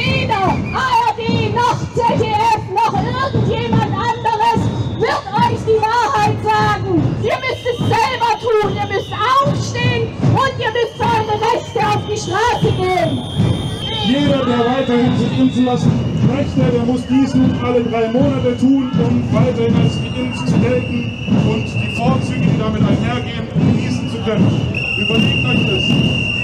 Weder ARD noch ZDF noch irgendjemand anderes wird euch die Wahrheit sagen. Ihr müsst es selber tun. Ihr müsst aufstehen und ihr müsst für eure Rechte auf die Straße gehen. Jeder, der weiterhin sich impfen lassen möchte, der muss dies nun alle drei Monate tun, um weiterhin als geimpft zu gelten und die Vorzüge, die damit einhergehen, genießen zu können. Überlegt euch das.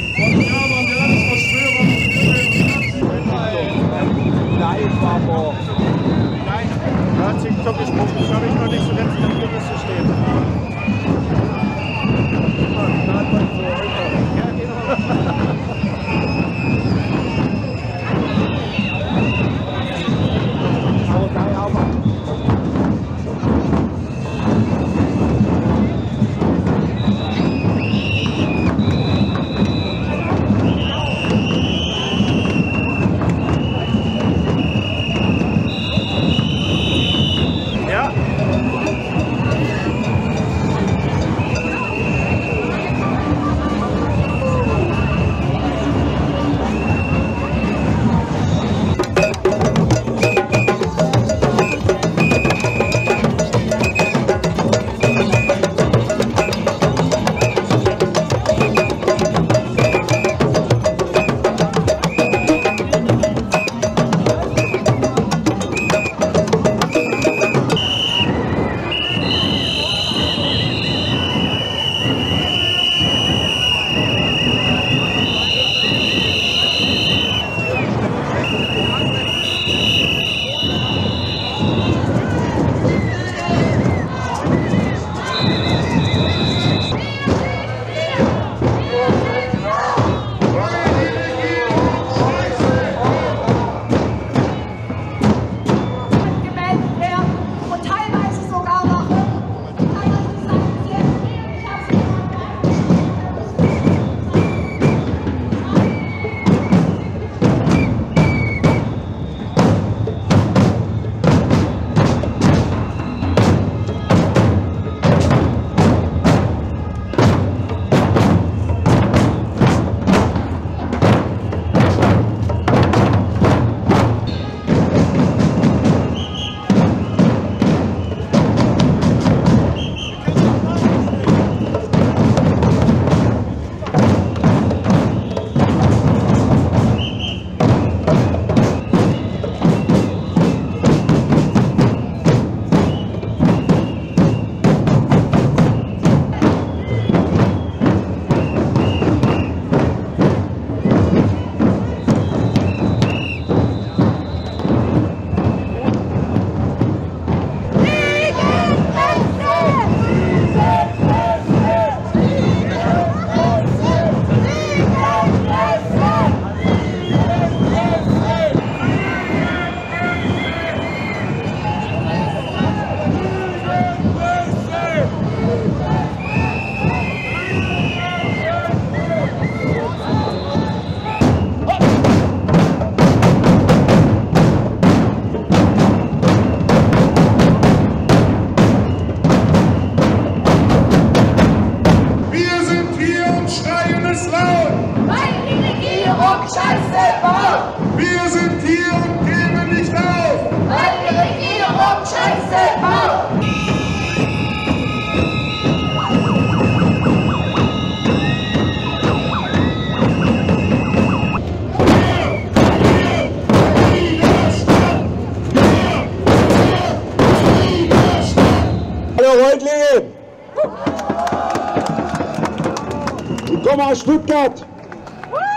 Ich komme aus Stuttgart.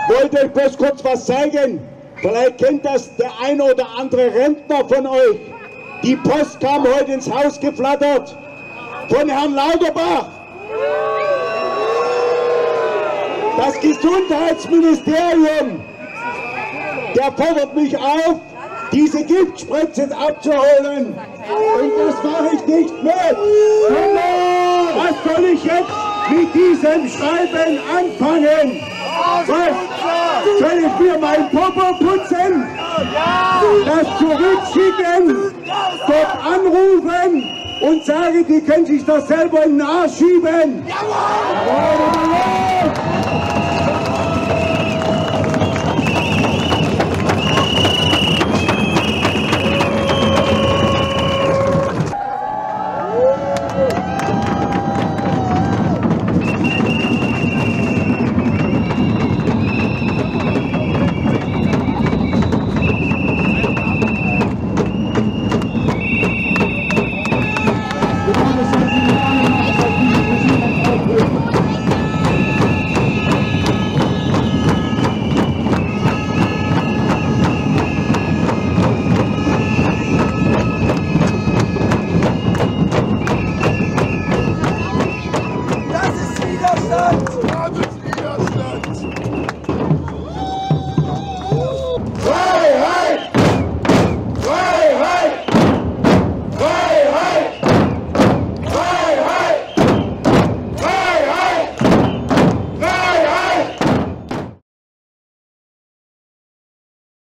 Wollte euch bloß kurz was zeigen. Vielleicht kennt das der eine oder andere Rentner von euch. Die Post kam heute ins Haus geflattert von Herrn Lauterbach. Das Gesundheitsministerium, der fordert mich auf, diese Giftspritzen abzuholen. Und das mache ich nicht mit. Was soll ich jetzt mit diesem Schreiben anfangen? Was? Soll ich mir mein Popo putzen? Das zurückschicken? Dort anrufen? Und sagen, die können sich das selber in den Arsch schieben? Jawohl!